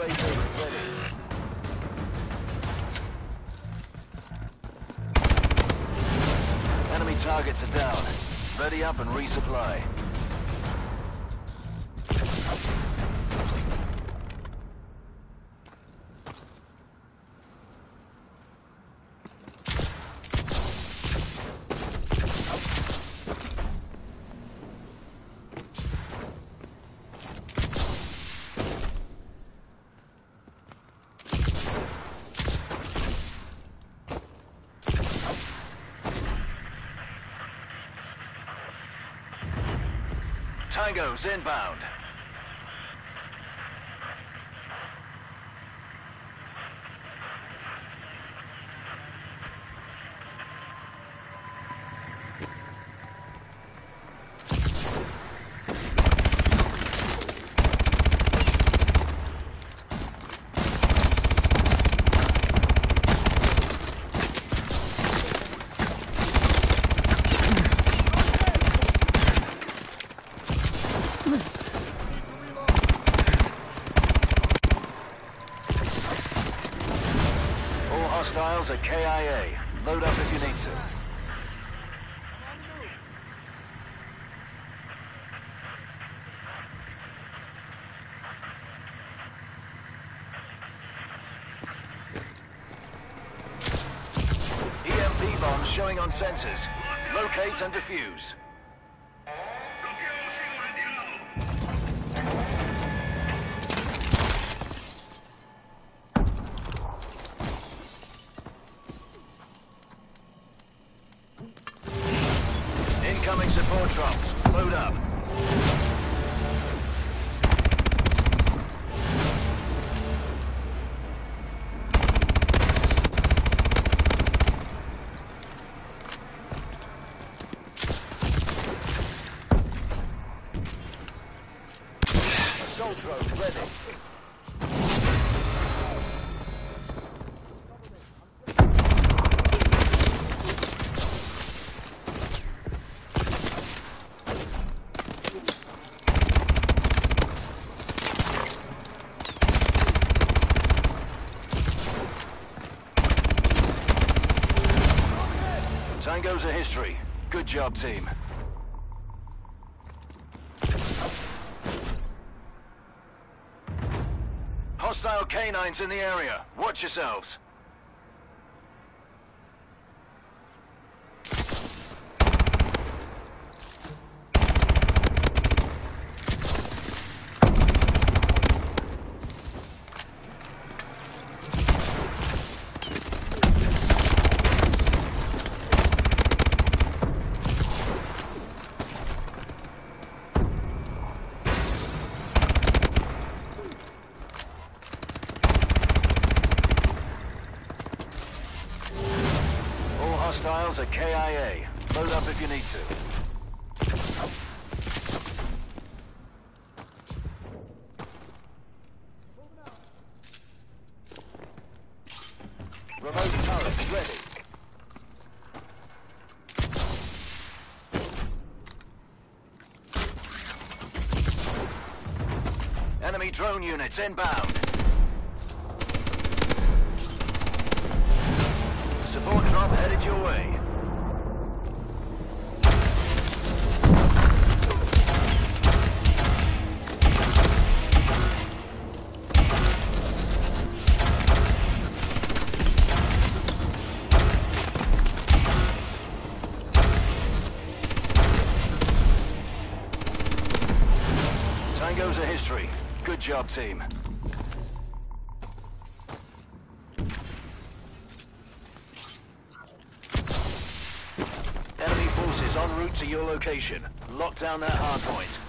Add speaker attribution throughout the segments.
Speaker 1: UAV ready.
Speaker 2: Enemy targets are down. Ready up and resupply. Tango's inbound. All hostiles are KIA. Load up if you need to. EMP bombs showing on sensors. Locate and defuse. History. Good job, team. Hostile canines in the area. Watch yourselves. All hostiles are KIA. Load up if you need to. Remote turret ready. Enemy drone units inbound. Job, team. Enemy forces en route to your location. Lock down that hardpoint. Location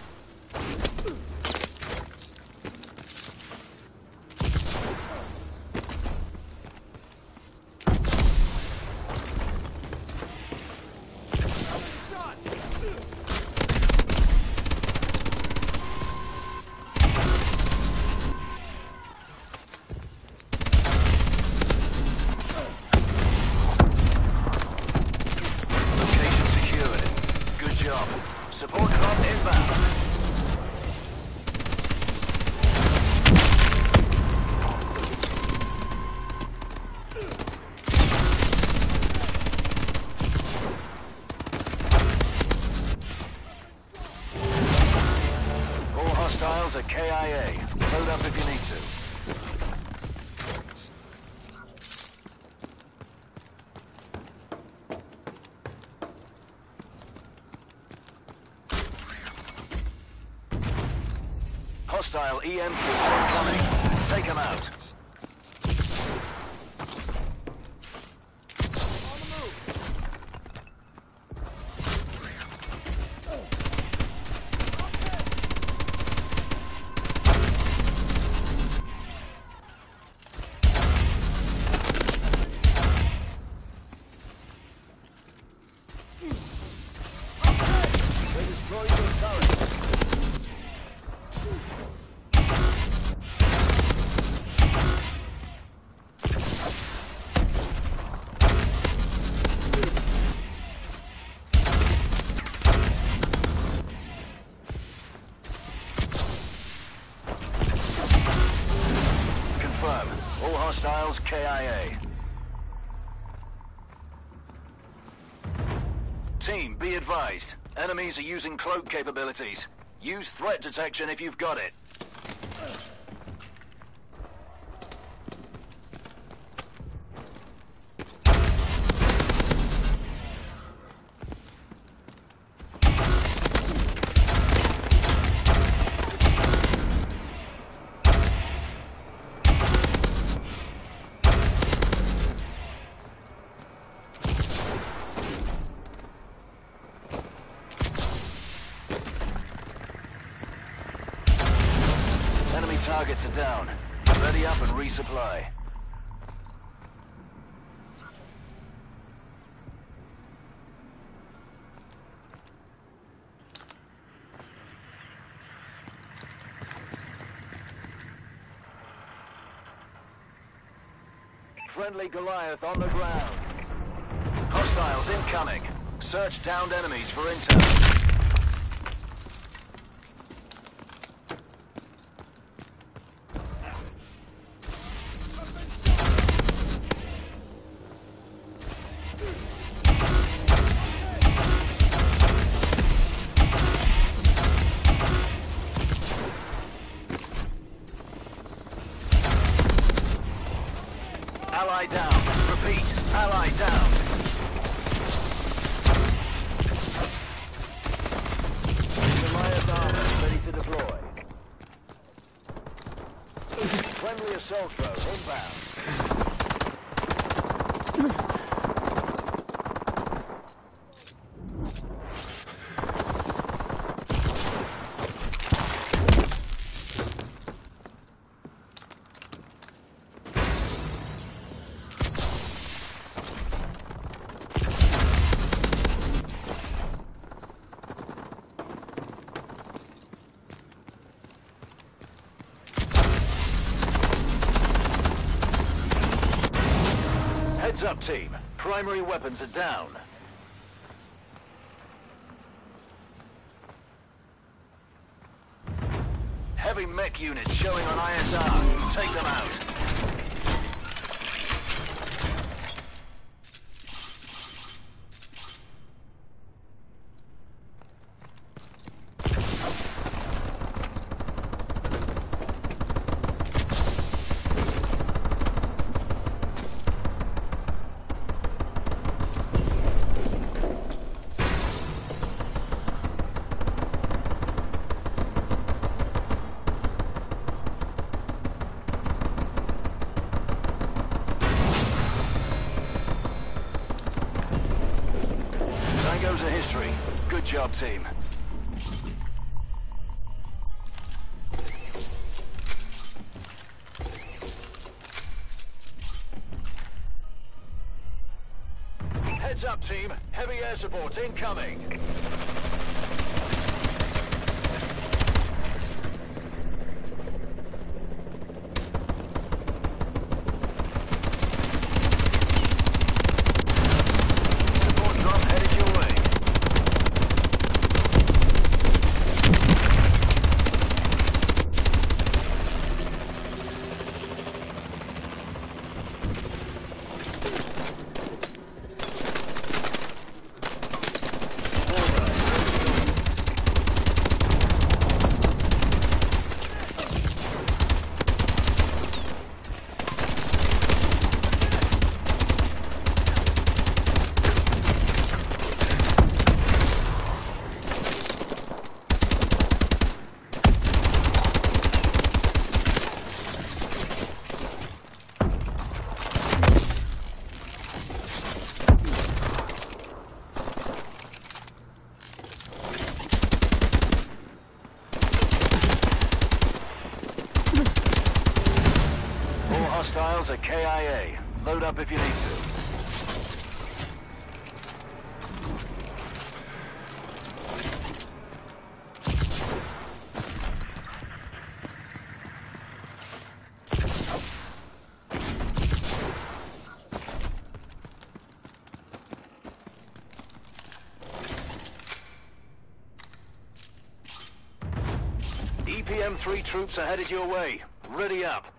Speaker 2: Hostile hostiles KIA. Team, be advised. Enemies are using cloak capabilities. Use threat detection if you've got it. Enemy targets are down. Ready up and resupply. Friendly Goliath on the ground. Hostiles incoming. Search downed enemies for intel. Ally down. Repeat. Ally down. Goliath armor ready to deploy. Friendly assault drone inbound. Heads up, team. Primary weapons are down. Heavy mech units showing on ISR. Take them out. Good team. Heads up, team. Heavy air support incoming. troops are headed your way. Ready up.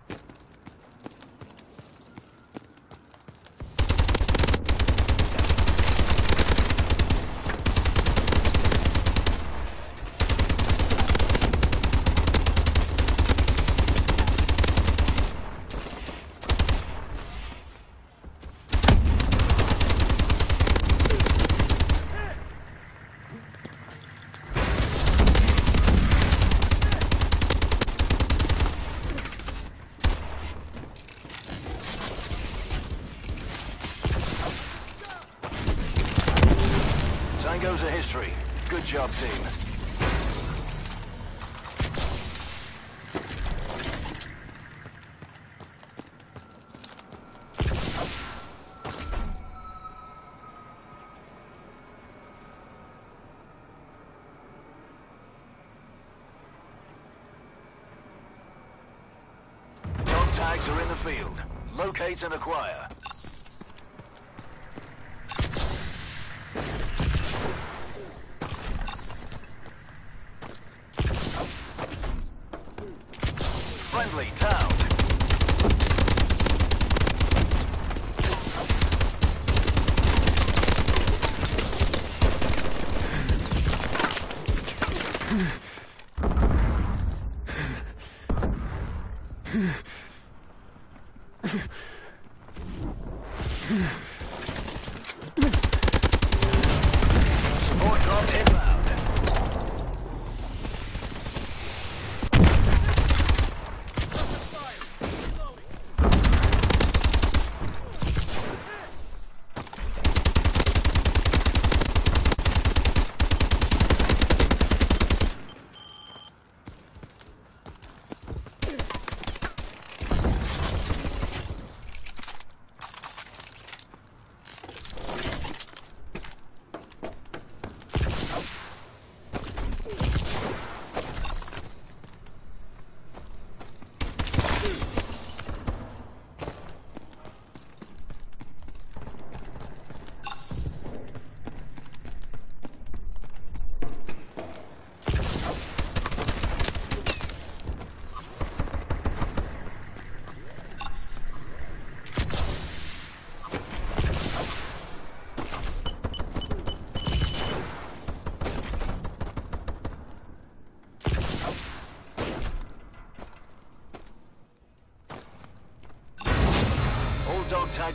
Speaker 2: participate in choir.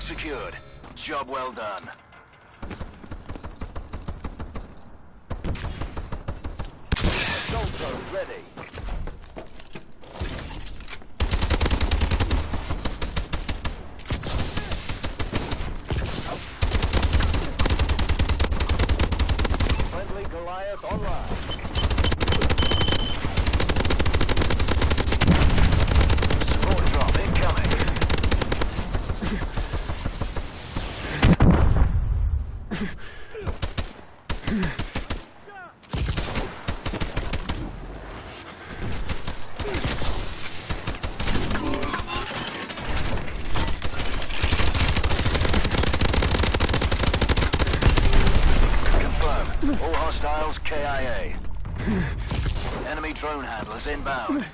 Speaker 2: secured. Job well done. inbound.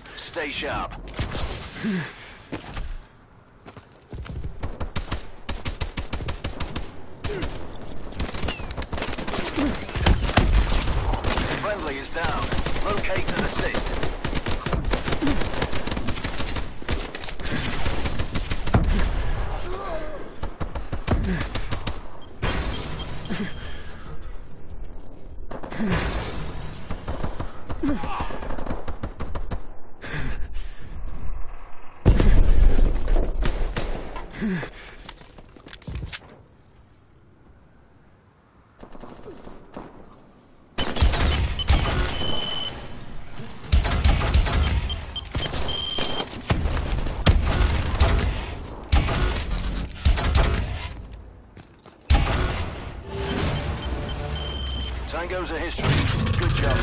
Speaker 2: Tango's a history. Good job.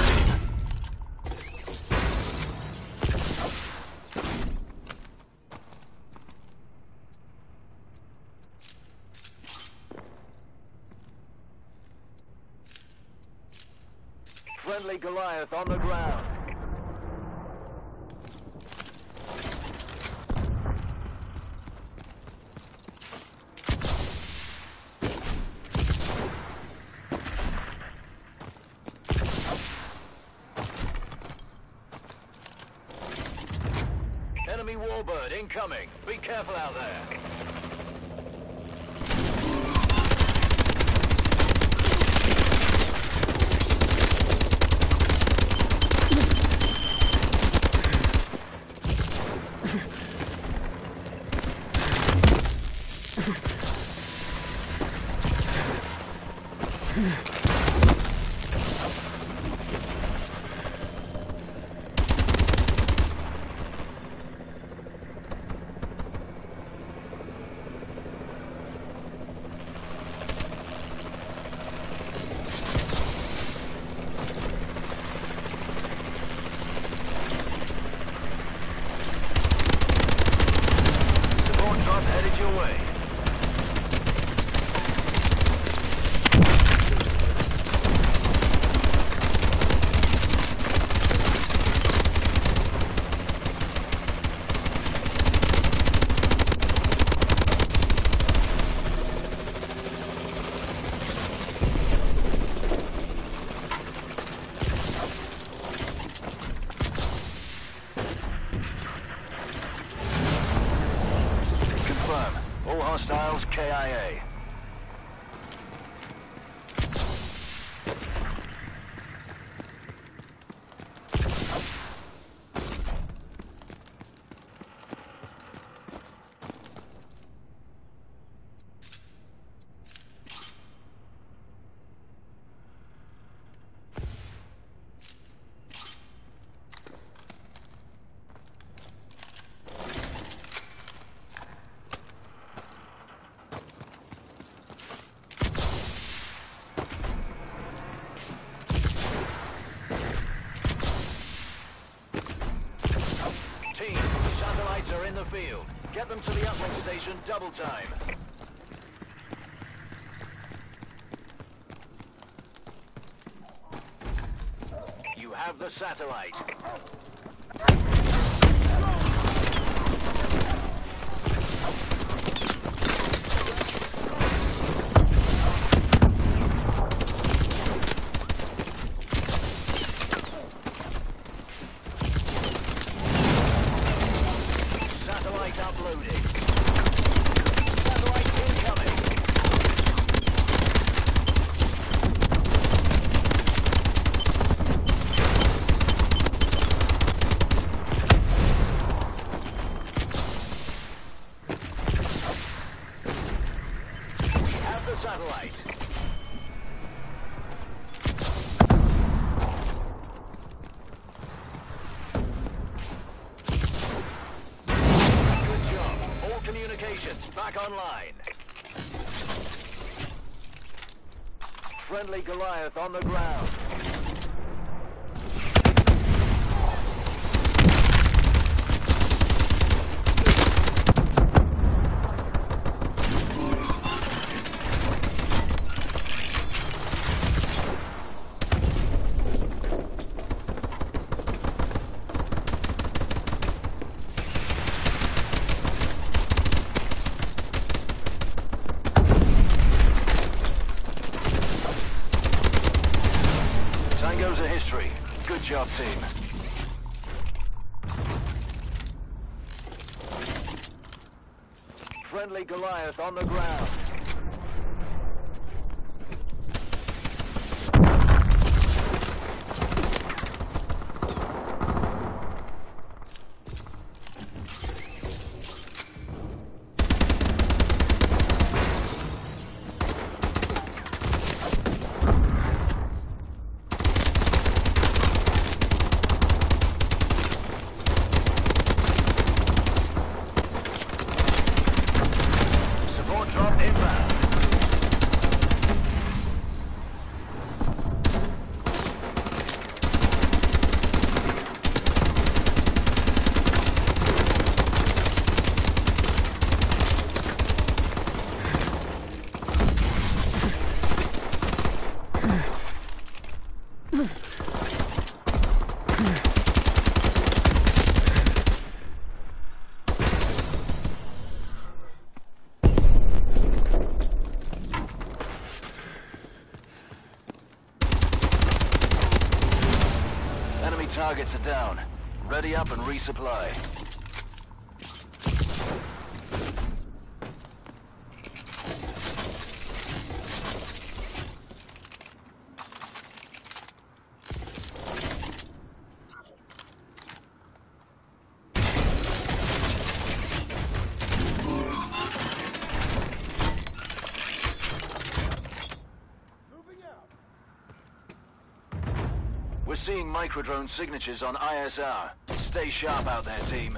Speaker 2: Friendly Goliath on the ground. Enemy warbird incoming. Be careful out there. Support drop headed your way. Confirm. All hostiles KIA. Team, satellites are in the field. Get them to the uplink station double time. You have the satellite. Satellite uploading. Satellite incoming. Have the satellite. Good job. All communications back online. Friendly Goliath on the ground. Tango's a history. Good job, team. Friendly Goliath on the ground. Support drop in targets are down. Ready up and resupply. We're seeing microdrone signatures on ISR. Stay sharp out there, team.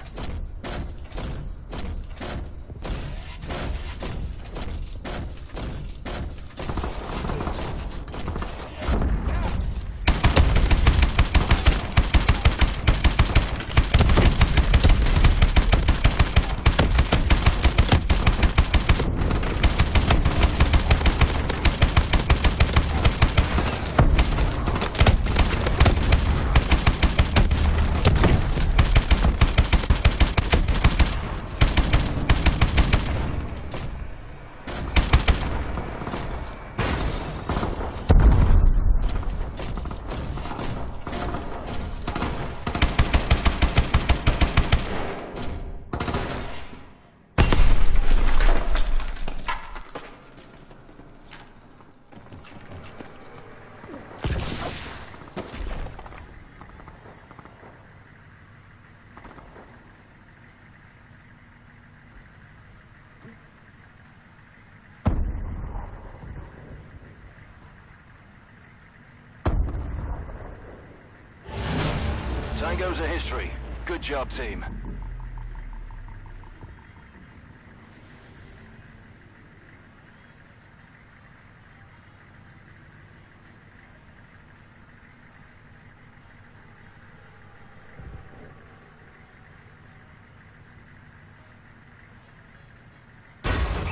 Speaker 2: Tango's a history. Good job, team.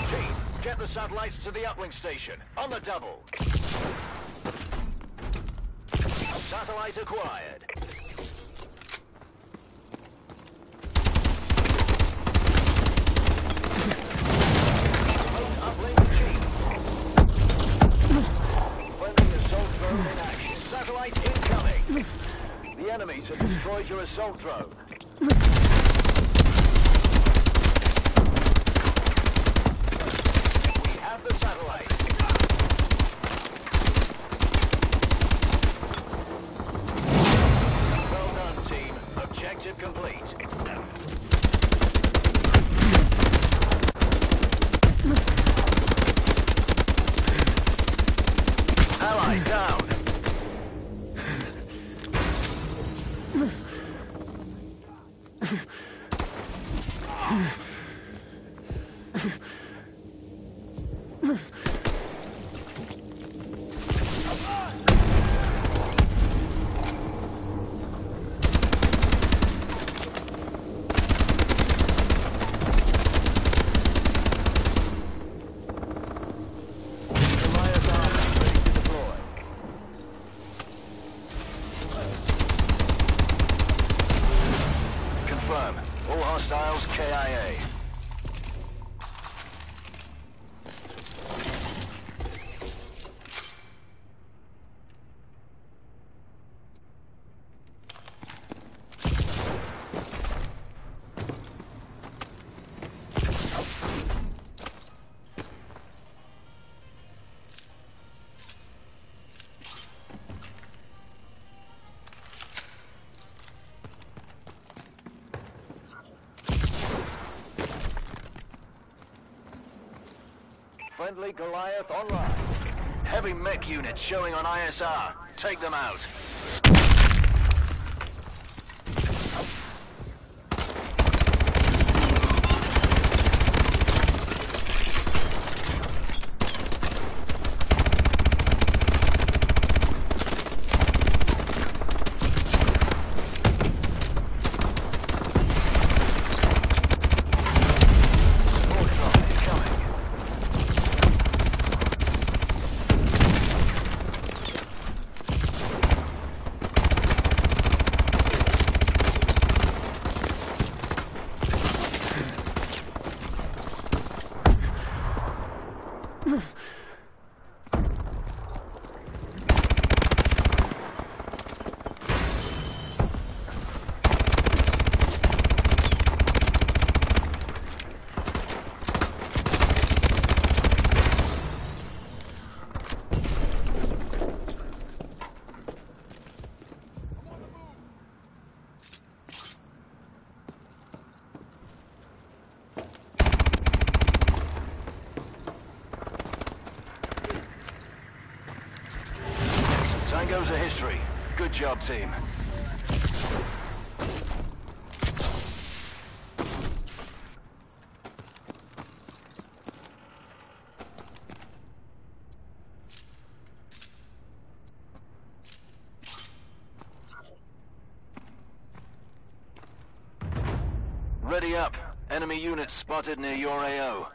Speaker 2: Team, get the satellites to the uplink station. On the double. Satellite acquired. Remote uplink achieved. Friendly assault drone in action. Satellite incoming. The enemies have destroyed your assault drone. Friendly Goliath online. Heavy mech units showing on ISR. Take them out. Support drone incoming. history. Good job, team. Ready up. Enemy units spotted near your AO.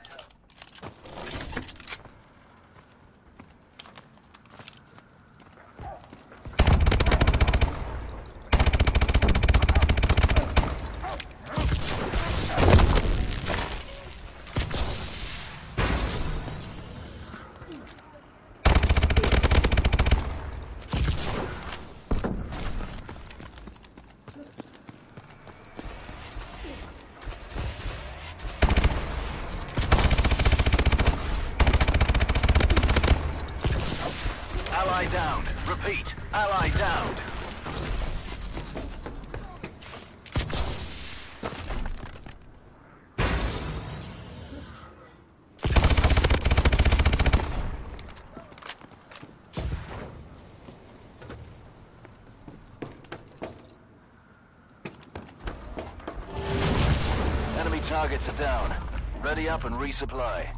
Speaker 2: Ally down. Repeat. Ally down. Enemy targets are down. Ready up and resupply.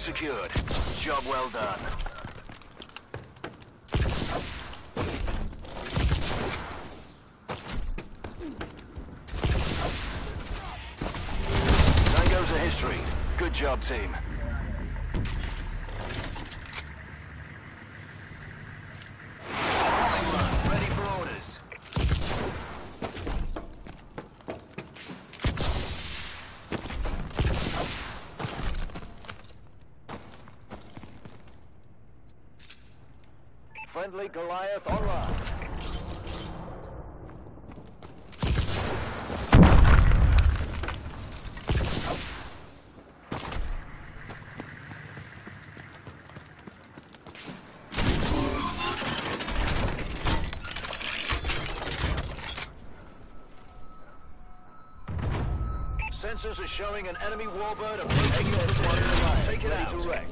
Speaker 2: Secured. Job well done. Tango's a history. Good job, team. Ready for orders. Friendly Goliath online. Sensors are showing an enemy warbird approaching your position. Take it out.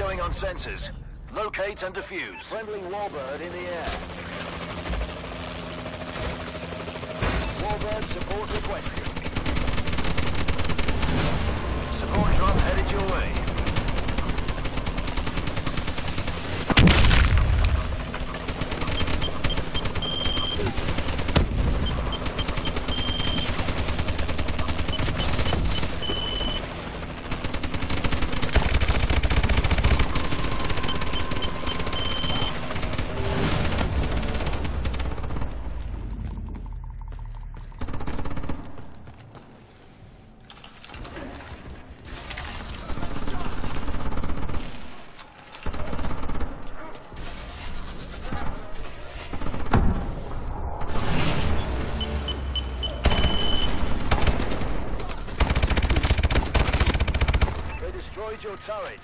Speaker 2: Showing on sensors. Locate and defuse. Friendly warbird in the air. Warbird support requested. Support drop headed your way. They destroyed your turret.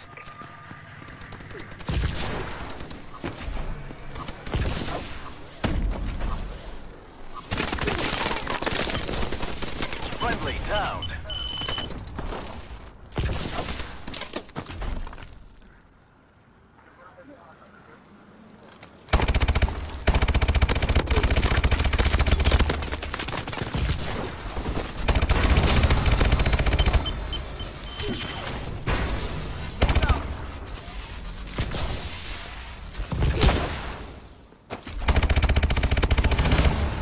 Speaker 2: Friendly downed.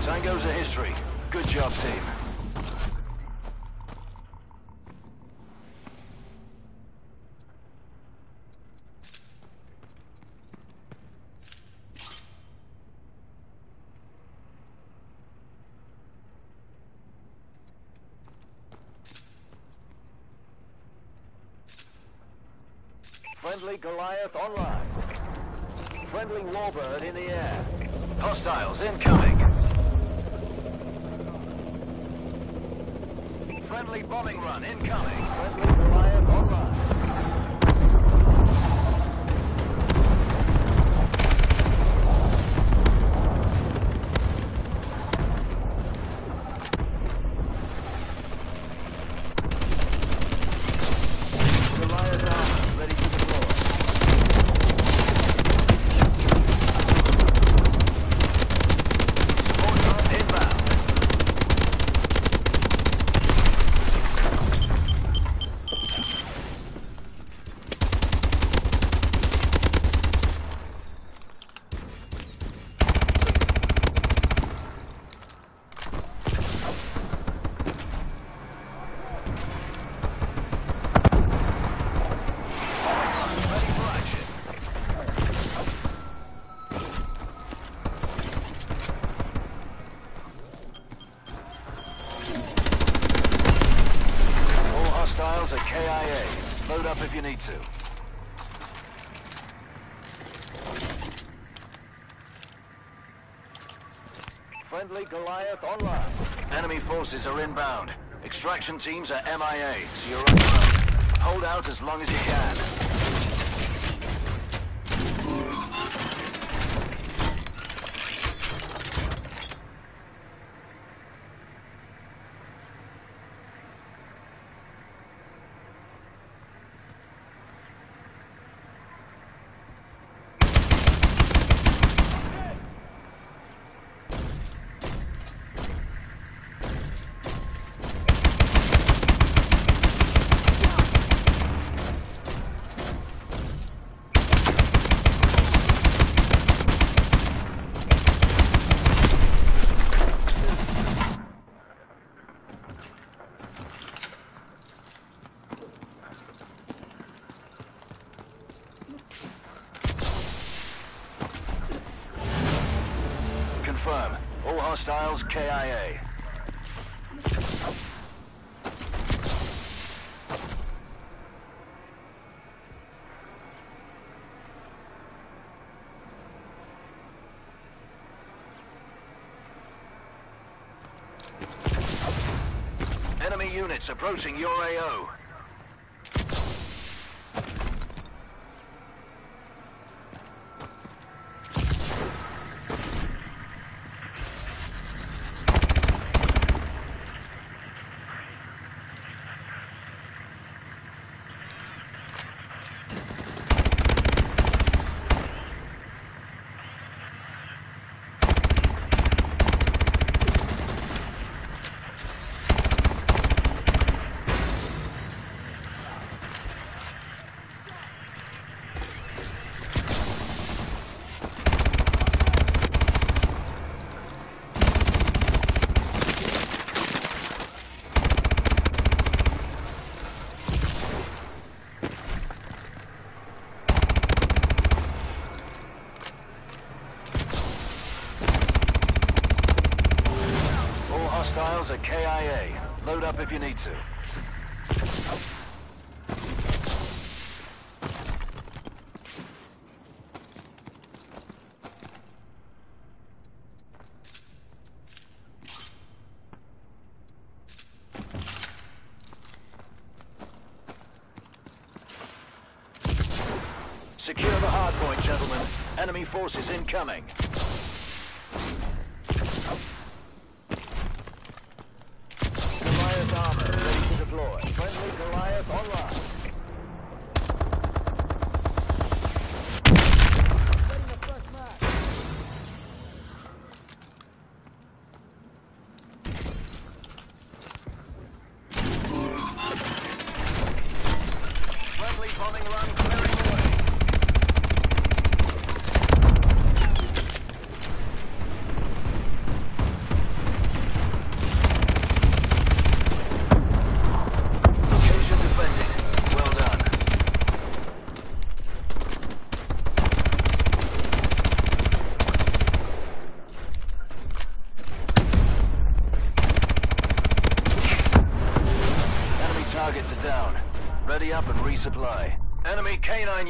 Speaker 2: Tango's a history. Good job, team. Friendly Goliath online. Friendly Warbird in the air. Hostiles incoming. Friendly bombing run incoming. Friendly Goliath online. Goliath armor ready to deploy. Support drone inbound. Ready for action. All hostiles are KIA. Load up if you need to. Friendly Goliath online. Enemy forces are inbound. Extraction teams are MIA, so you're on your own. Hold out as long as you can. Hostiles KIA. Enemy units approaching your AO. Need to. Secure the hardpoint, gentlemen. Enemy forces incoming. Goliath armor ready to deploy. Friendly Goliath online. Friendly bombing run clearing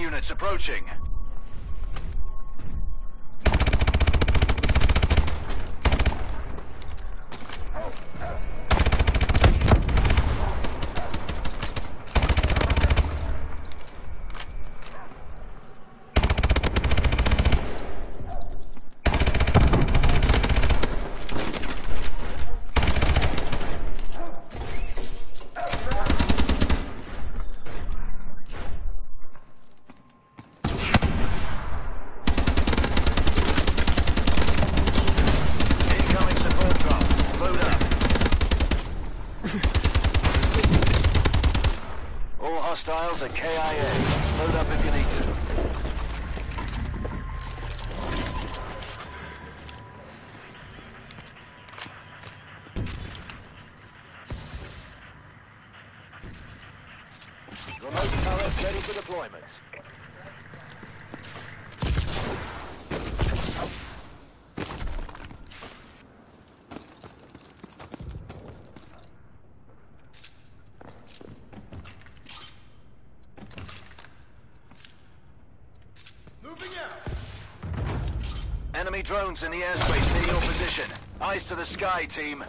Speaker 2: units approaching. Incoming support drop. Load up. All hostiles are KIA. Load up if you need to. Remote turret ready for deployment.
Speaker 1: Moving out.
Speaker 2: Enemy drones in the airspace near your position. Eyes to the sky, team.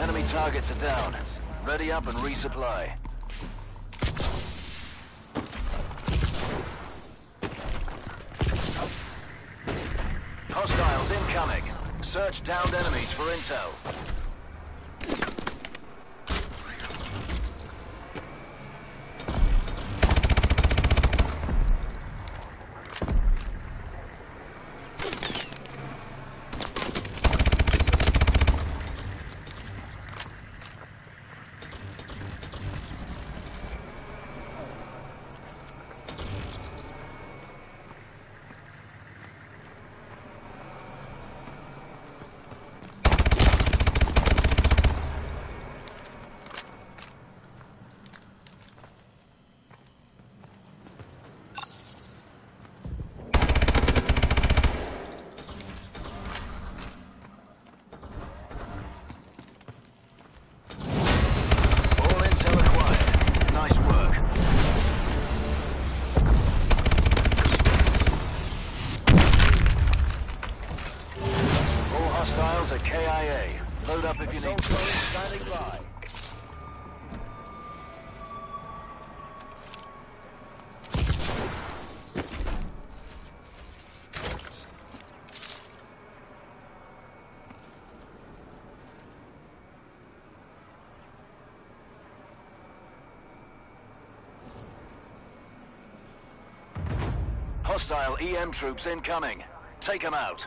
Speaker 2: Enemy targets are down. Ready up and resupply. Hostiles incoming. Search downed enemies for intel. Up if you need
Speaker 3: standing by.
Speaker 2: Hostile EM troops incoming. Take them out.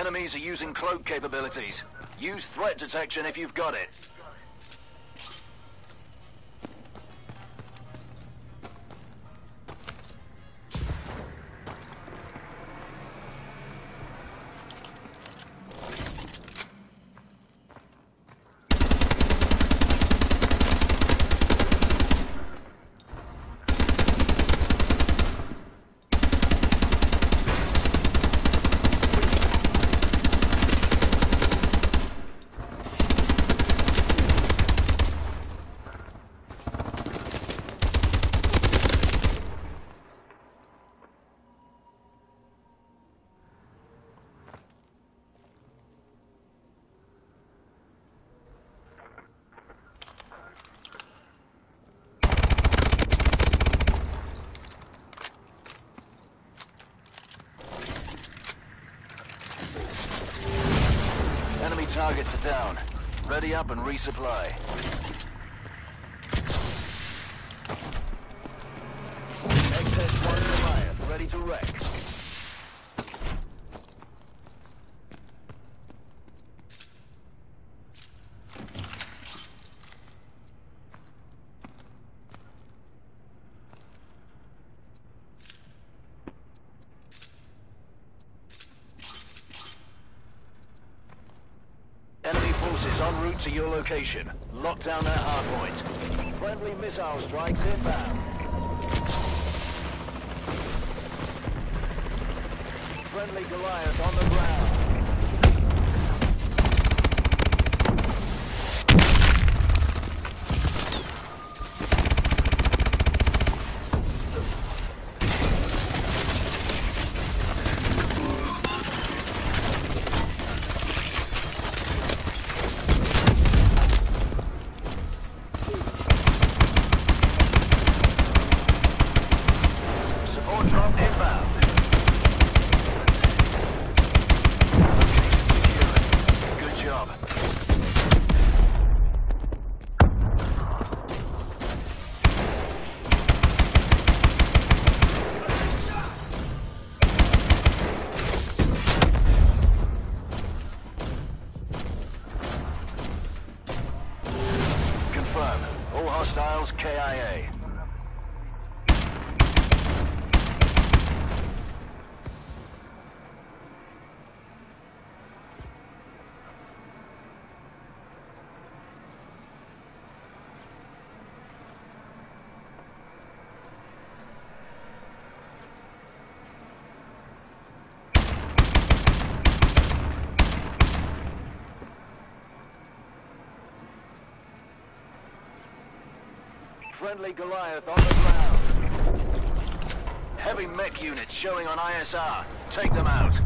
Speaker 2: Enemies are using cloak capabilities. Use threat detection if you've got it. Enemy targets are down. Ready up and resupply. XS-1 Goliath, ready to wreck. Enemy forces en route to your location. Lock down that hardpoint.
Speaker 3: Friendly missile strikes inbound. Friendly Goliath on the ground.
Speaker 2: Support drop inbound. Good job. Confirm. All hostiles KIA.
Speaker 3: Friendly Goliath on the ground.
Speaker 2: Heavy mech units showing on ISR. Take them out.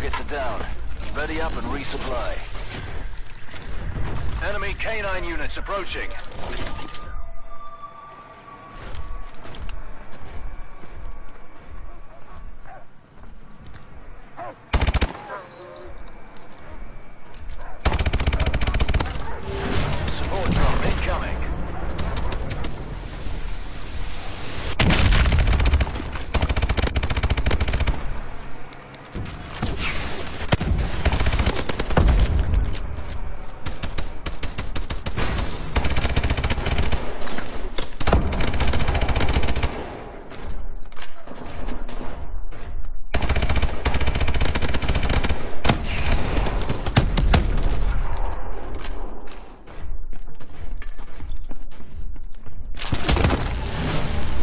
Speaker 2: targets are down. Ready up and resupply. Enemy canine approaching. Support drop incoming.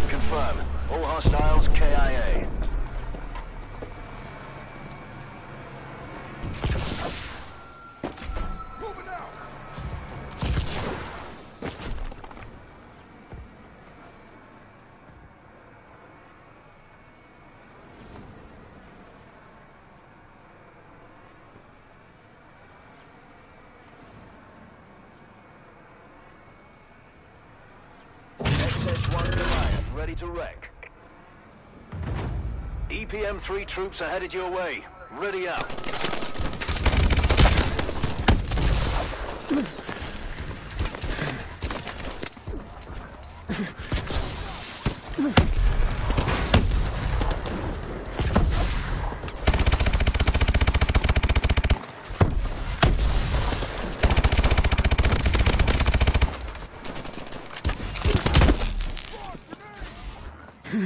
Speaker 2: Confirm. All hostiles KIA.
Speaker 1: Moving out.
Speaker 2: XS-1 Goliath to wreck. EPM-3 troops are headed your way. Ready up.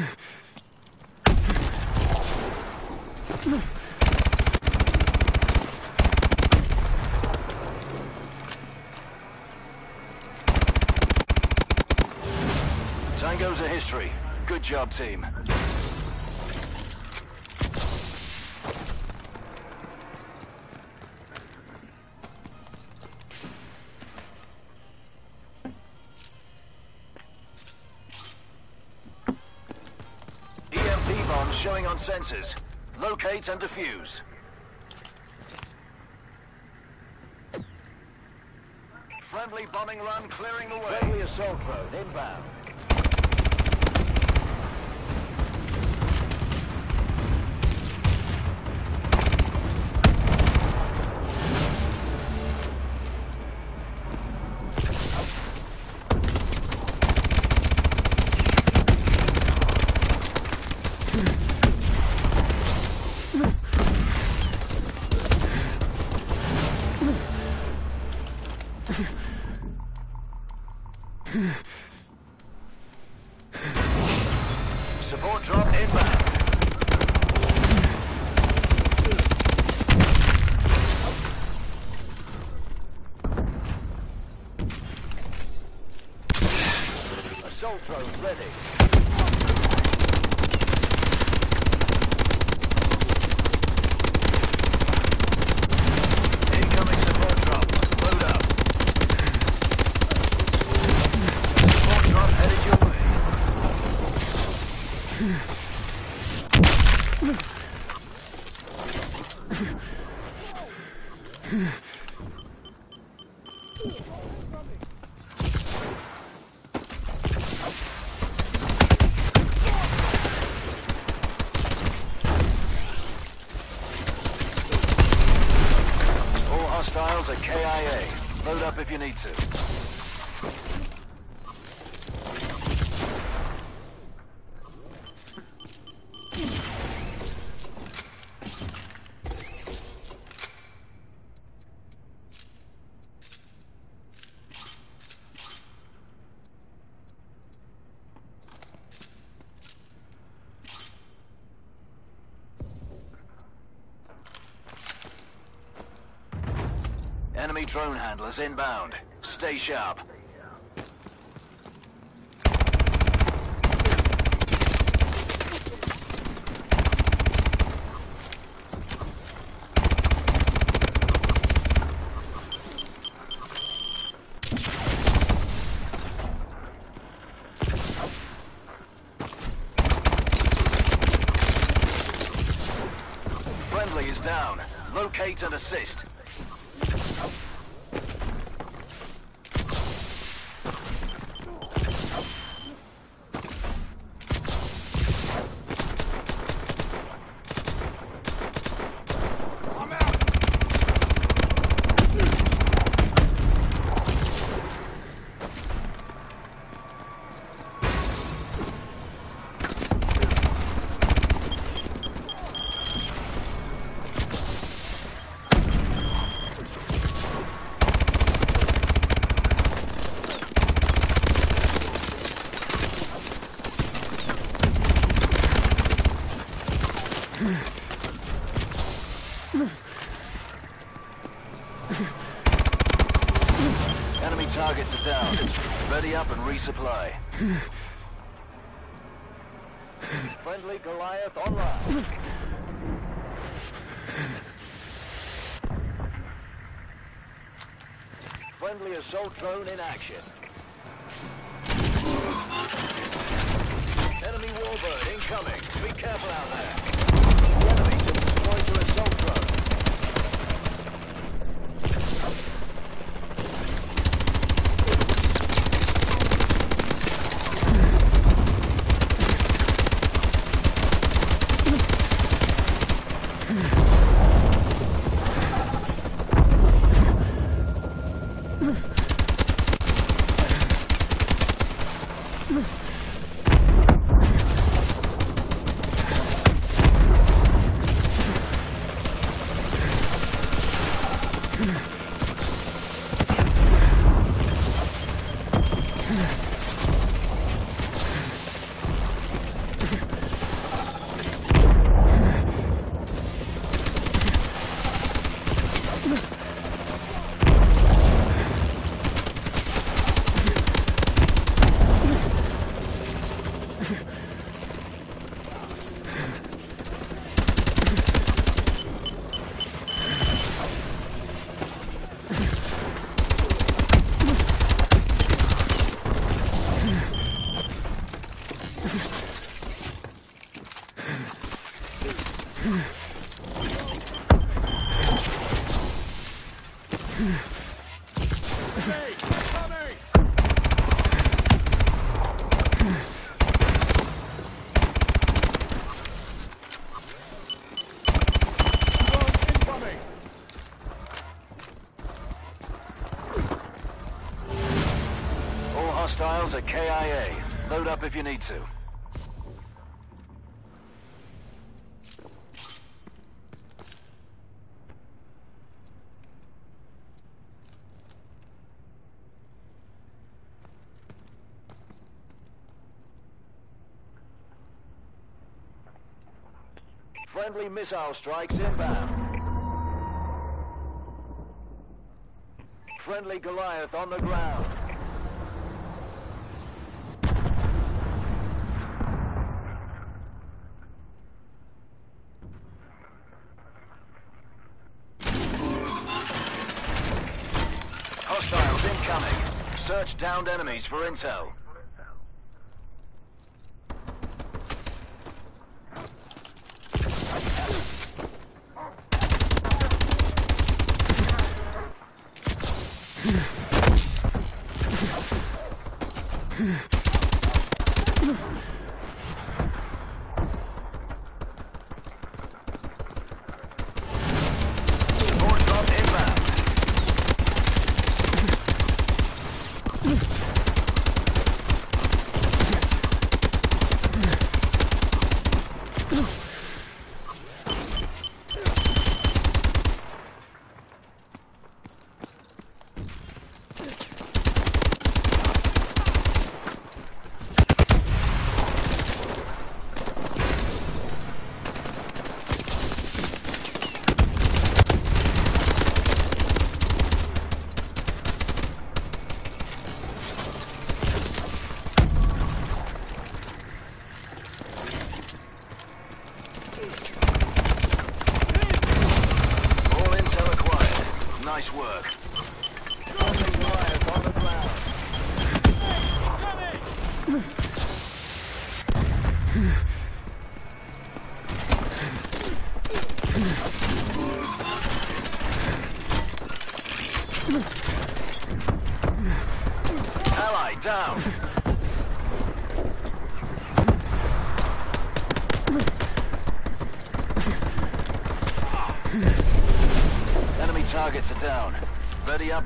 Speaker 2: Tango's a history. Good job, team. EMP bombs showing on sensors. Locate and defuse. Friendly bombing run clearing the way.
Speaker 3: Friendly assault drone inbound. drone
Speaker 2: handlers inbound. Stay sharp. Friendly is down. Locate and assist.
Speaker 3: drone in action.
Speaker 2: It's a KIA. Load up if you need to.
Speaker 3: Friendly missile strikes inbound. Friendly Goliath on the ground.
Speaker 2: downed enemies for intel.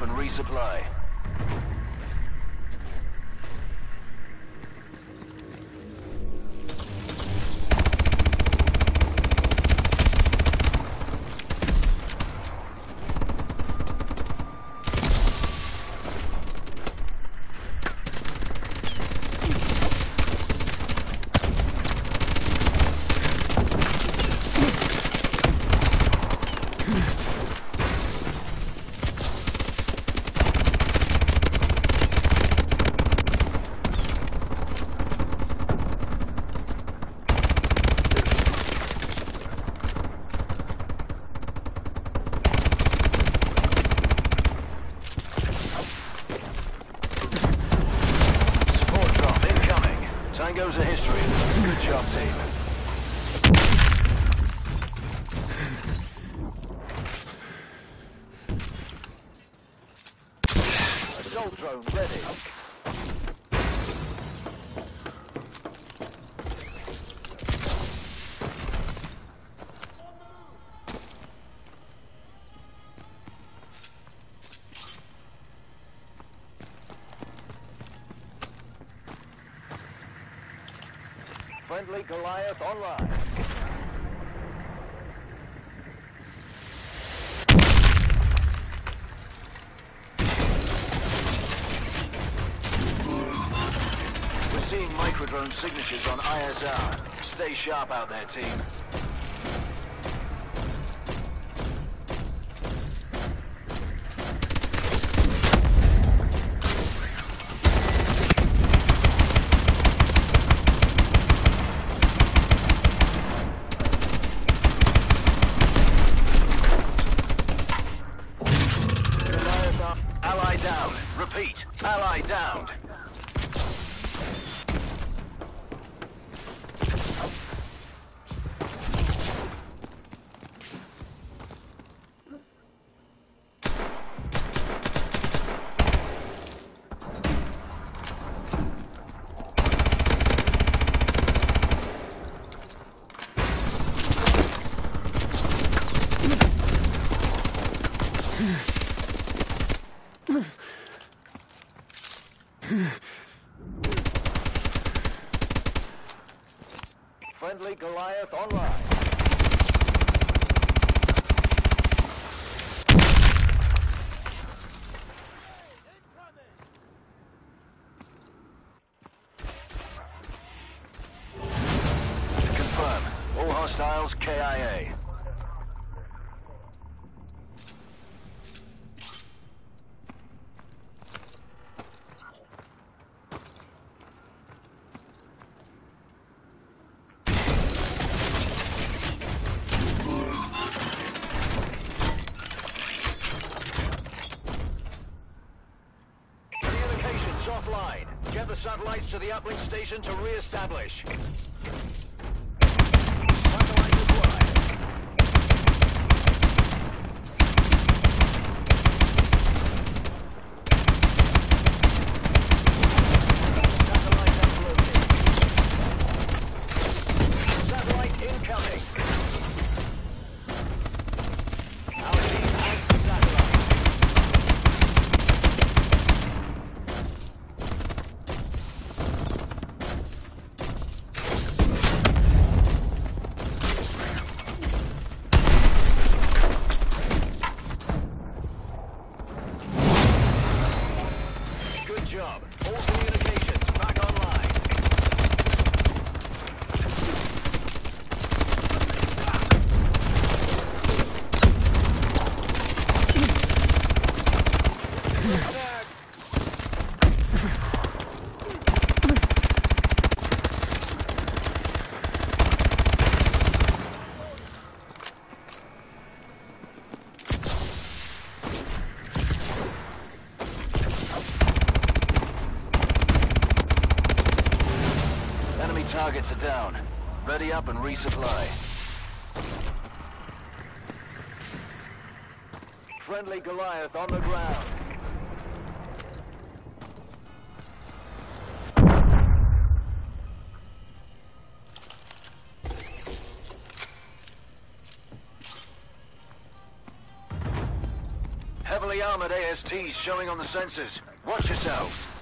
Speaker 2: and resupply. Friendly Goliath online. signatures on ISR. Stay sharp out there, team. uplink station to re-establish. Targets are down. Ready up and resupply.
Speaker 3: Friendly Goliath on the ground.
Speaker 2: Heavily armored ASTs showing on the sensors. Watch yourselves.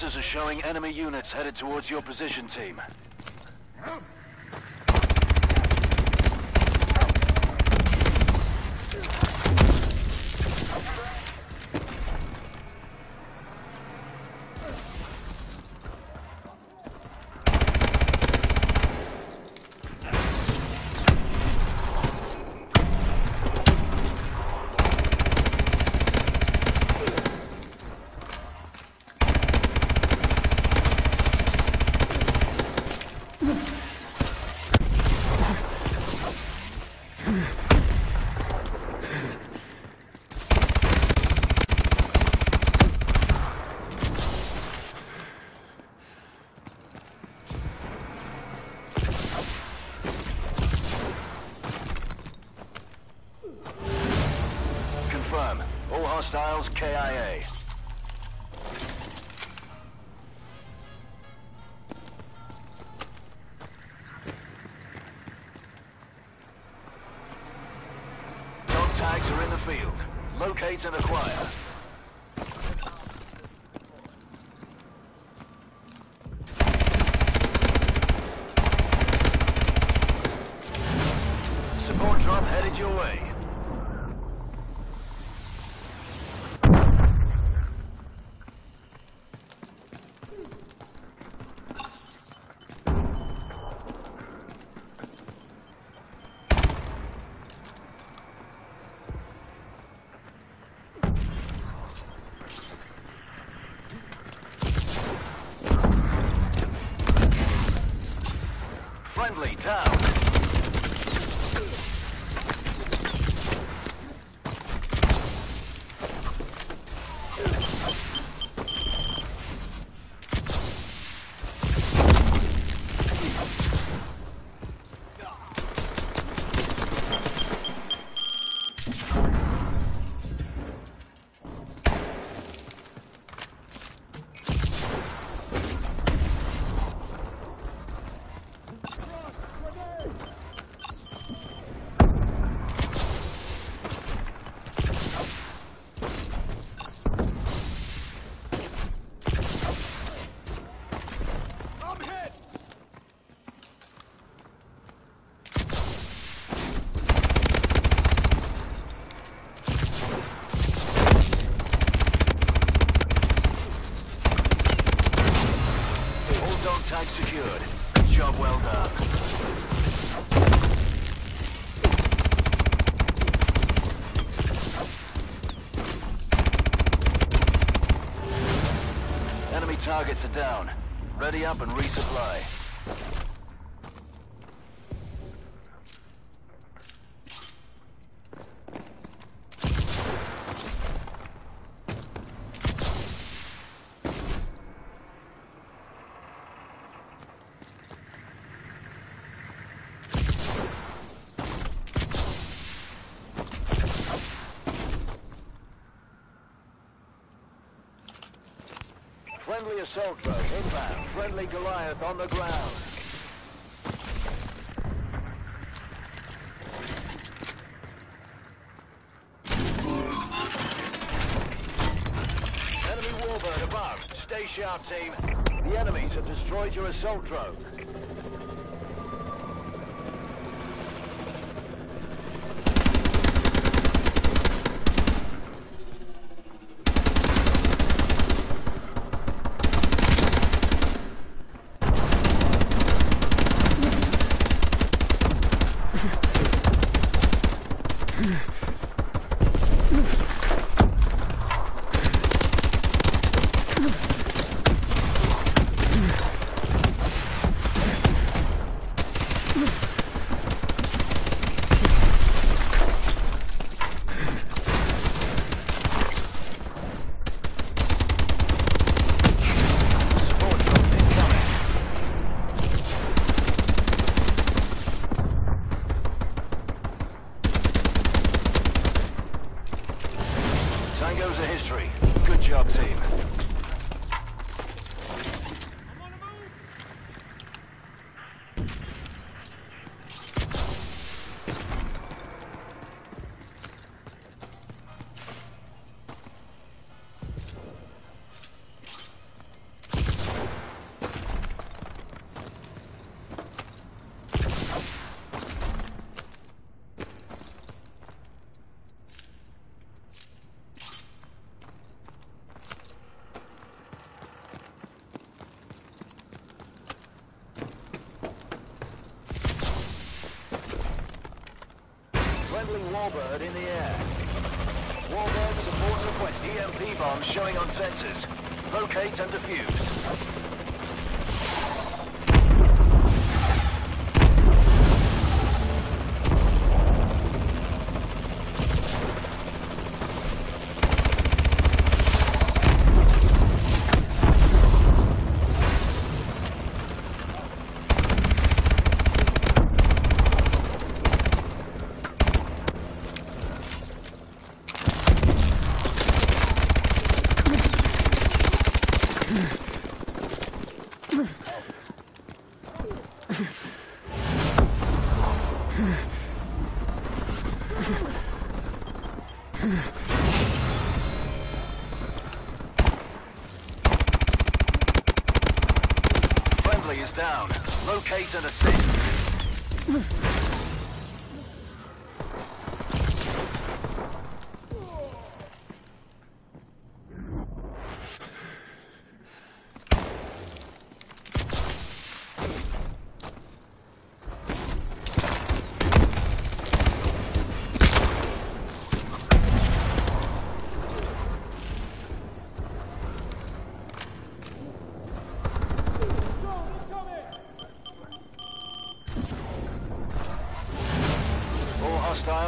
Speaker 2: Sensors are showing enemy units headed towards your position, team. Down. Ready up and resupply. Friendly assault drone inbound. Friendly Goliath on the ground. Enemy warbird above. Stay sharp, team. The enemies have destroyed your assault drone. Support drone incoming. Good job, team.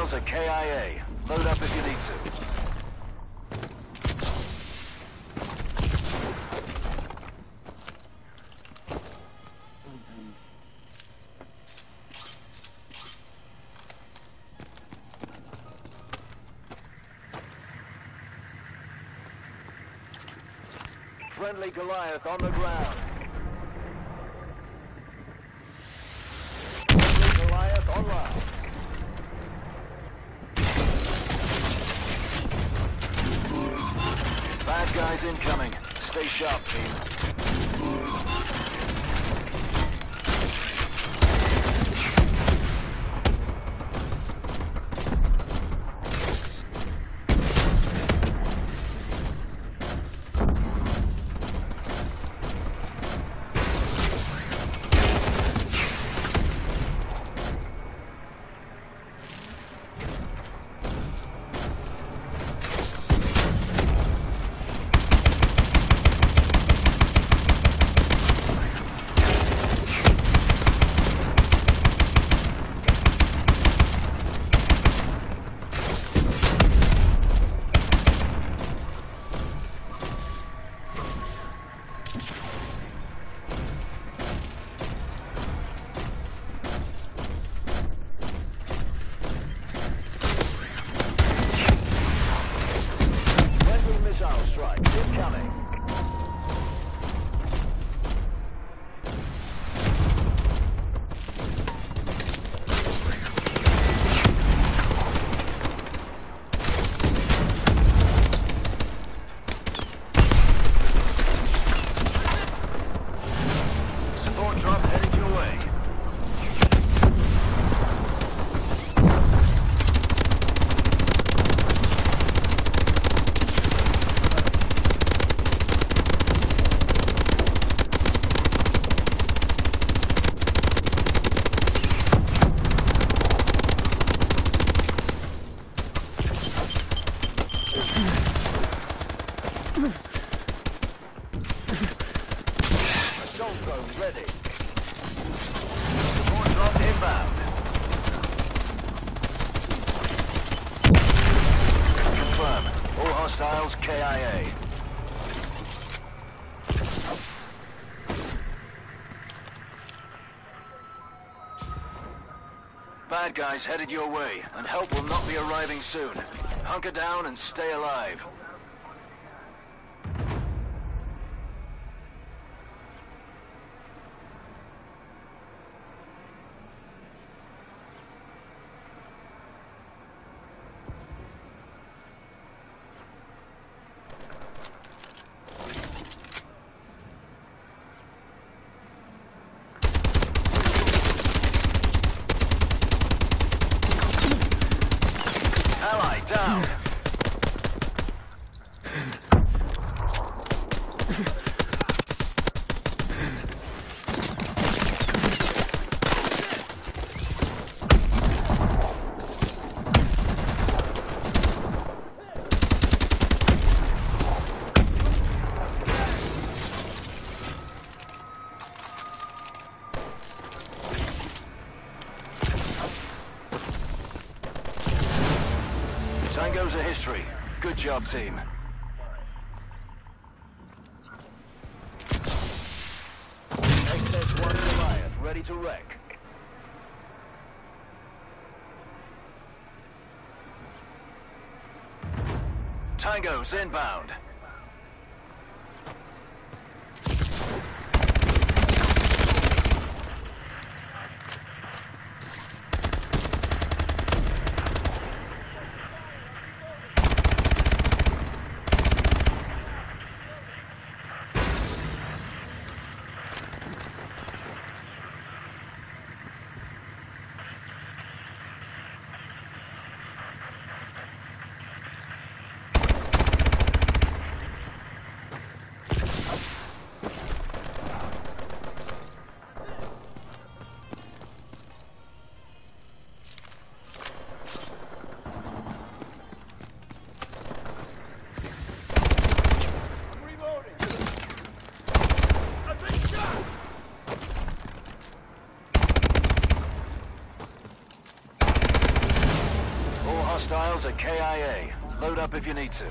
Speaker 2: Hostiles are KIA. Load up if you need to. Friendly Goliath on the ground. Guys headed your way, and help will not be arriving soon. Hunker down and stay alive. Ally down. Tango's a history. Good job, team.
Speaker 3: XS-1 Goliath ready to wreck.
Speaker 2: Tango's inbound.
Speaker 1: I'm reloading. I've been shot.
Speaker 2: All hostiles are KIA. Load up if you need to.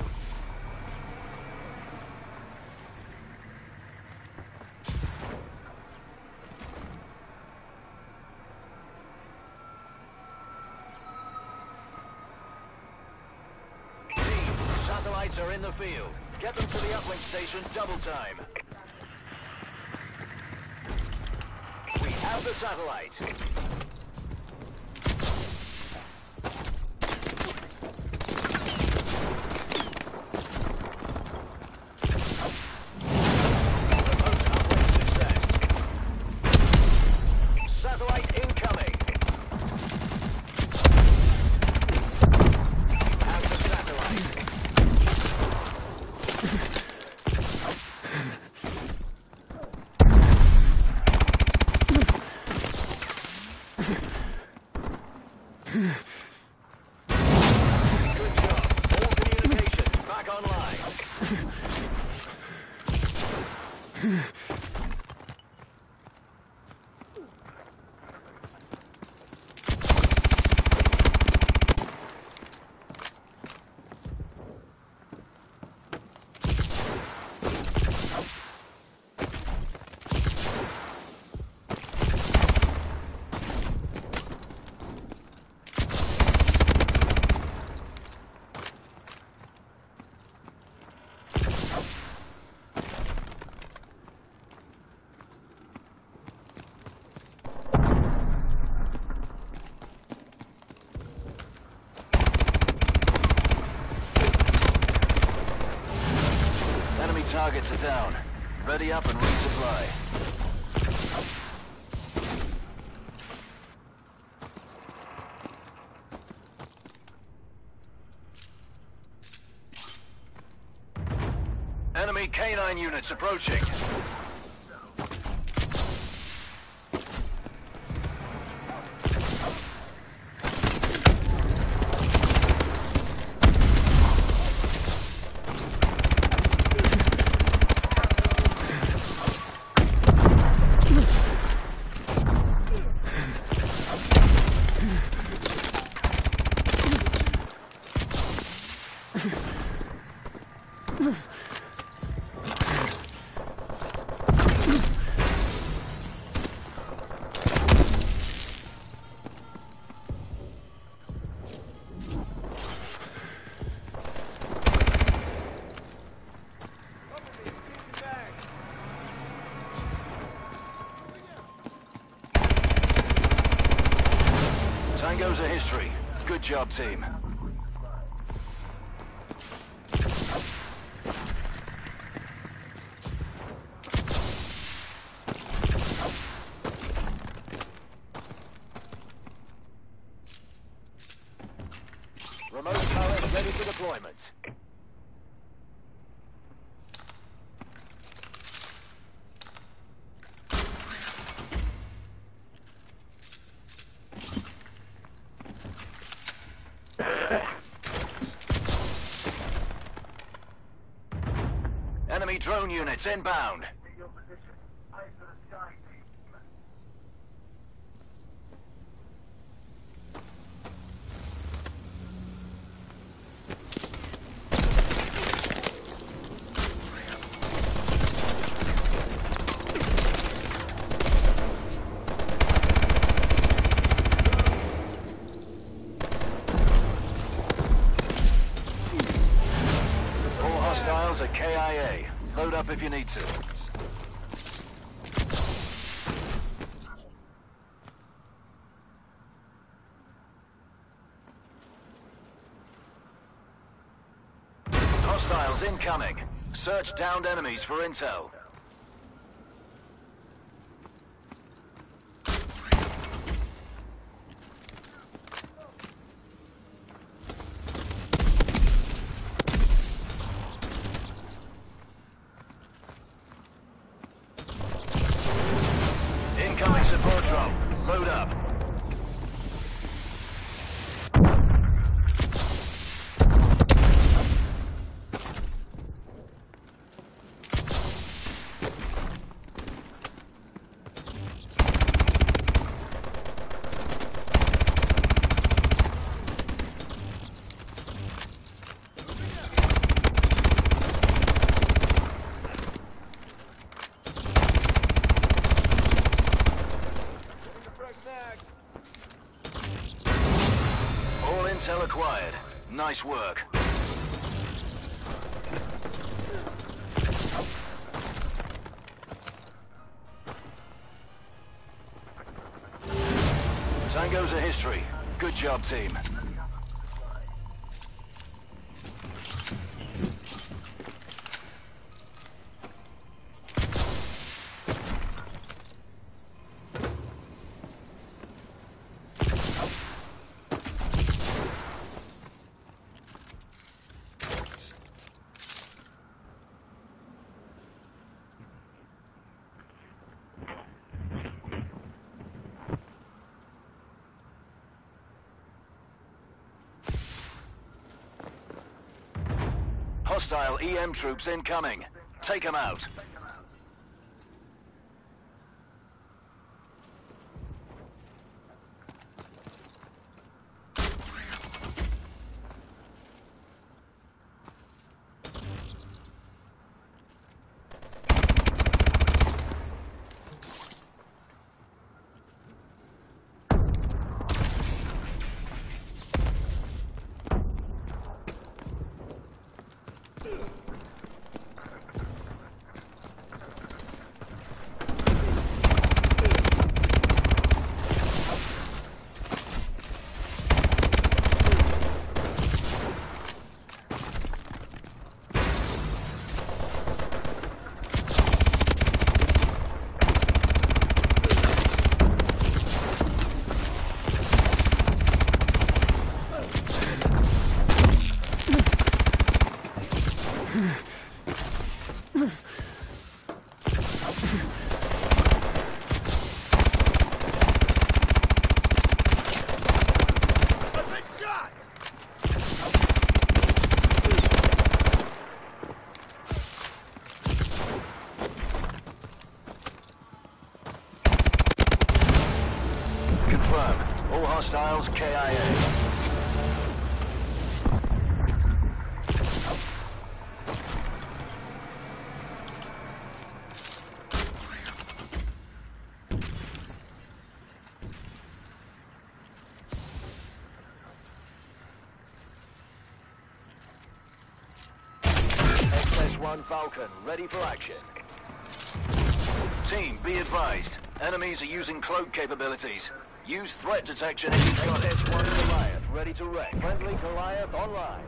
Speaker 3: Team, satellites are in the field. Get them to the uplink station double time. We have the satellite. Remote uplink success. Satellite incoming. You have the satellite. Good job. All communications back online.
Speaker 2: Enemy targets are down. Ready up and resupply. Enemy K-9 units approaching. Good job, team. Hornets inbound. search downed enemies for intel. team. EM troops incoming. Take them out.
Speaker 3: Falcon ready for action.
Speaker 2: Team, be advised. Enemies are using cloak capabilities. Use threat detection if you've got it.
Speaker 3: Goliath ready to wreck. Friendly Goliath online.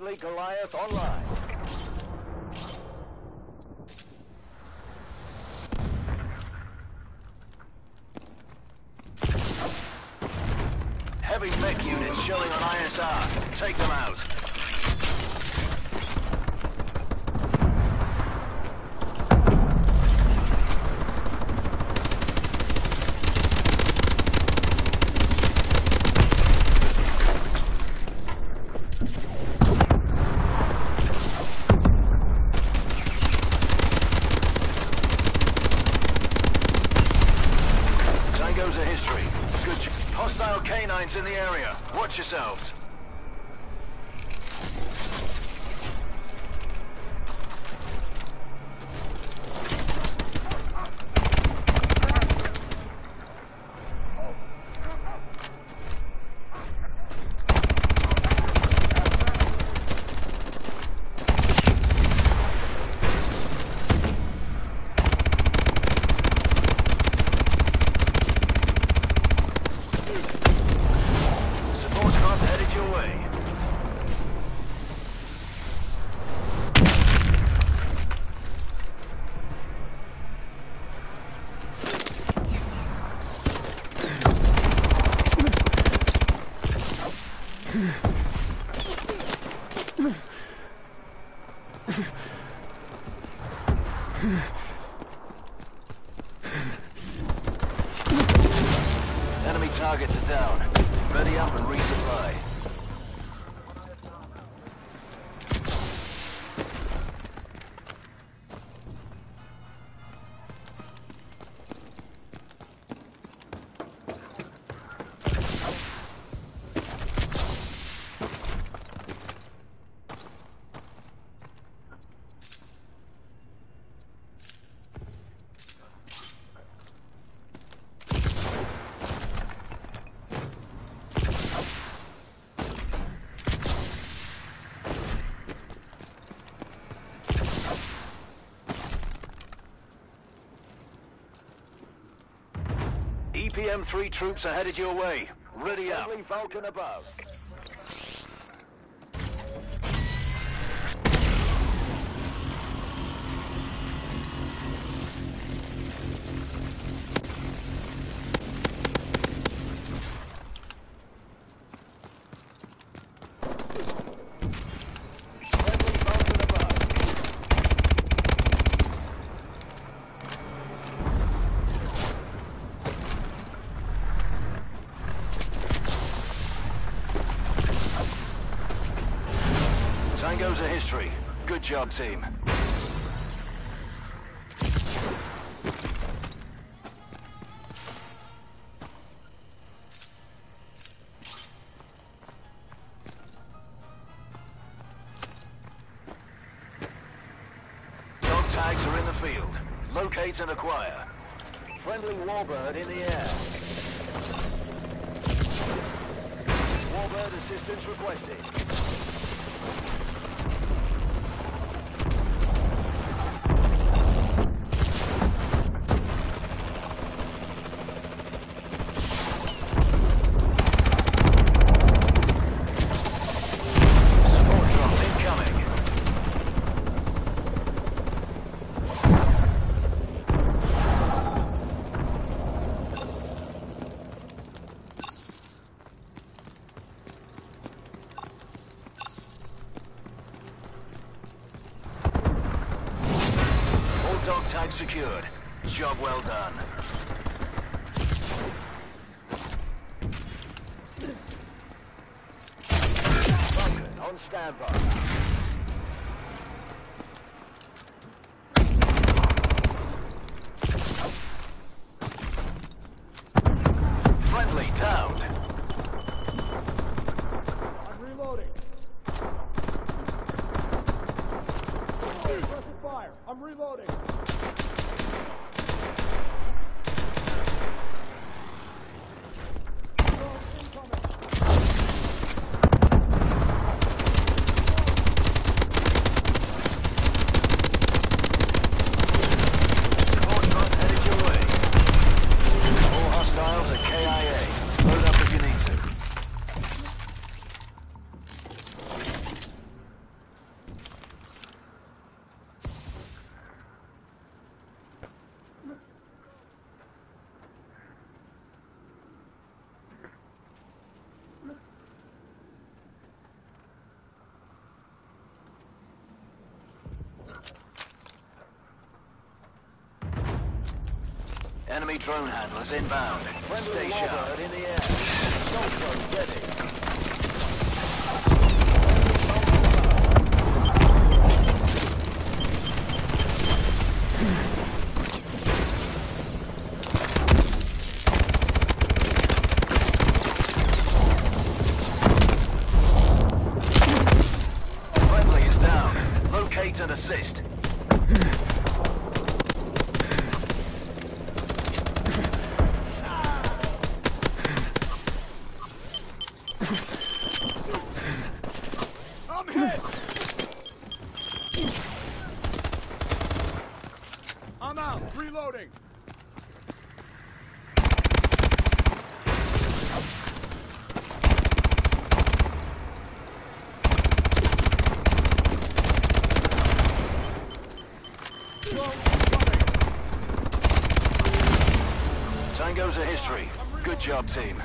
Speaker 3: Friendly Goliath Online.
Speaker 2: Heavy mech units shelling on ISR. Take them out. EM3 troops are headed your way. Ready up.
Speaker 3: Above.
Speaker 2: Team. Dog tags are in the field. Locate and acquire.
Speaker 3: Friendly Warbird in the air. Warbird assistance requested.
Speaker 1: Drone
Speaker 2: handlers inbound.
Speaker 3: Friendly
Speaker 2: Stay sharp.
Speaker 3: In the air. Assault drone ready.
Speaker 2: Friendly is down. Locate and assist.
Speaker 1: I'm hit. I'm out. Reloading. Drone incoming.
Speaker 2: Tango's a history. Job, team.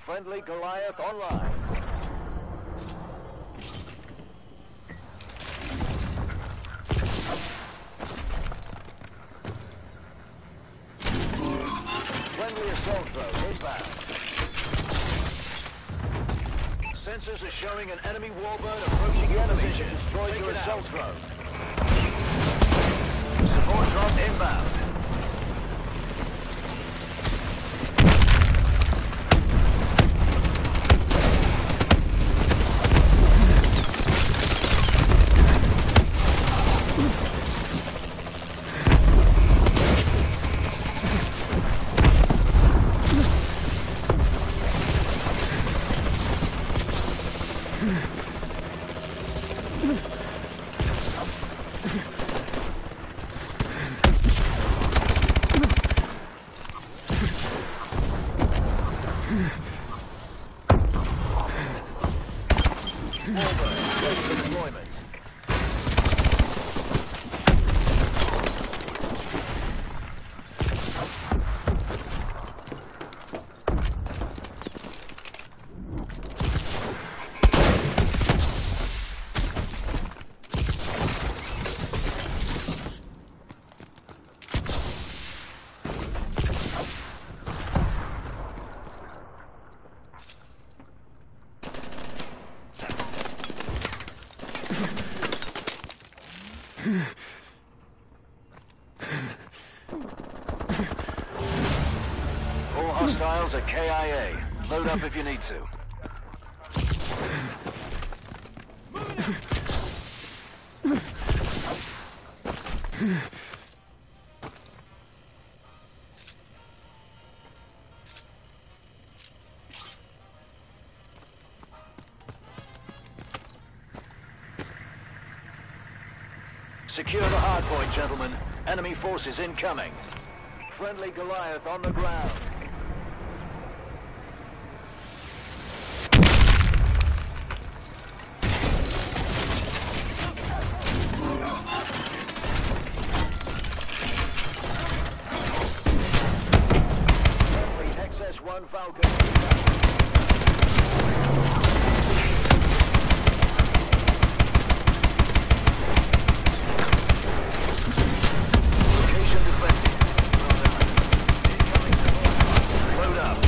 Speaker 3: Friendly Goliath online.
Speaker 2: Hostiles are KIA. Load up if you need to. Secure the hardpoint, gentlemen. Enemy forces incoming. Friendly Goliath on the ground. Friendly XS-1 Falcon. Location defended. Incoming support. Load up.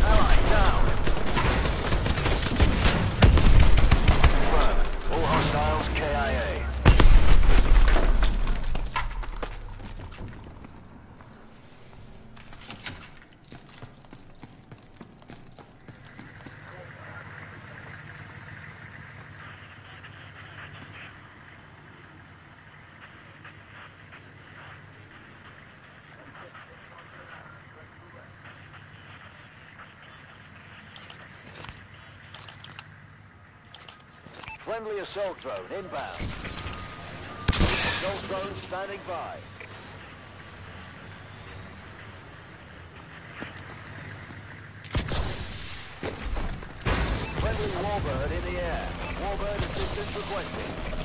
Speaker 2: Allied down. Confirm. All hostiles KIA. Friendly assault drone inbound. Assault drone standing by. Friendly Warbird in the air. Warbird assistance requested.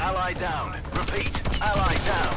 Speaker 2: Ally down. Repeat. Ally down.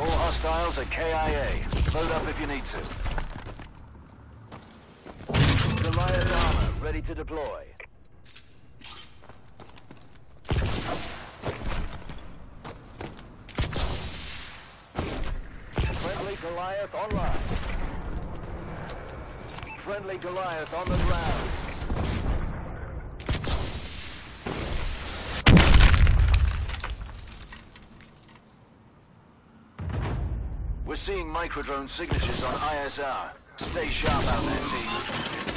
Speaker 2: All hostiles are KIA. Load up if you need to. Goliath armor ready to deploy. Friendly Goliath online. Friendly Goliath on the ground. We're seeing microdrone signatures on ISR. Stay sharp out there, team.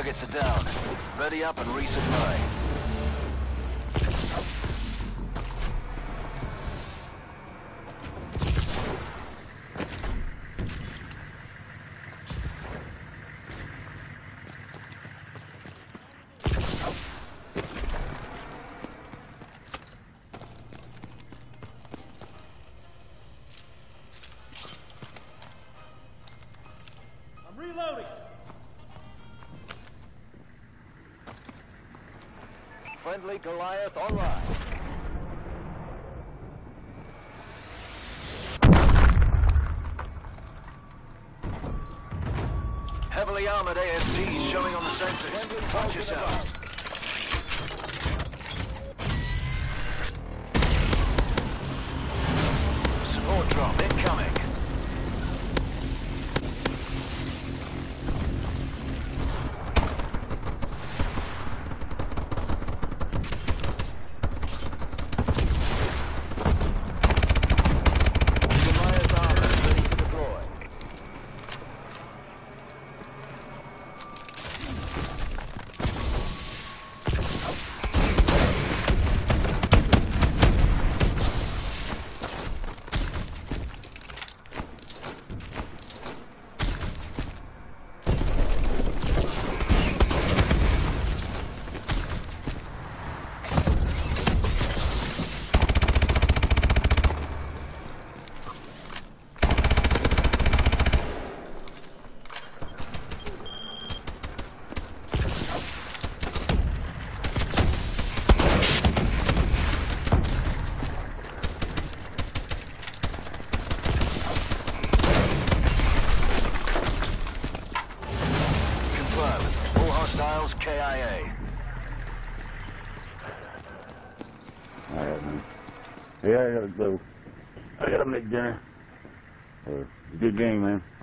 Speaker 2: targets are down. Ready up and
Speaker 3: resubmit. Goliath.
Speaker 2: All
Speaker 4: right.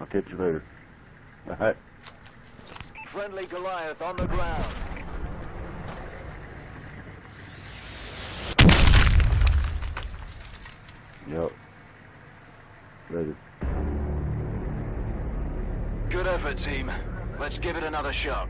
Speaker 4: I'll catch you later. Alright.
Speaker 3: Friendly Goliath on the ground.
Speaker 4: Yep. Ready.
Speaker 2: Good effort, team. Let's give it another shot.